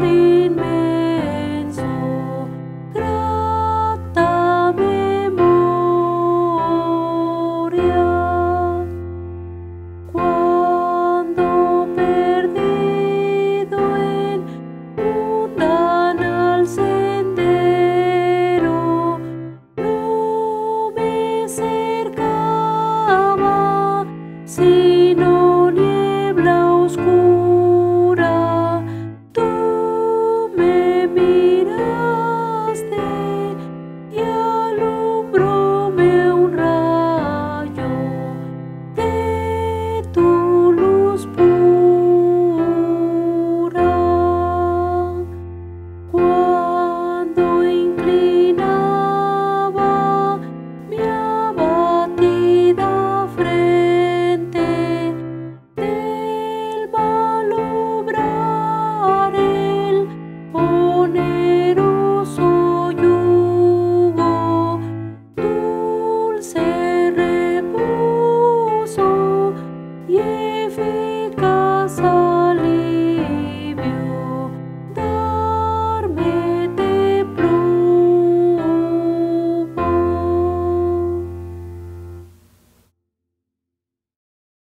beauty.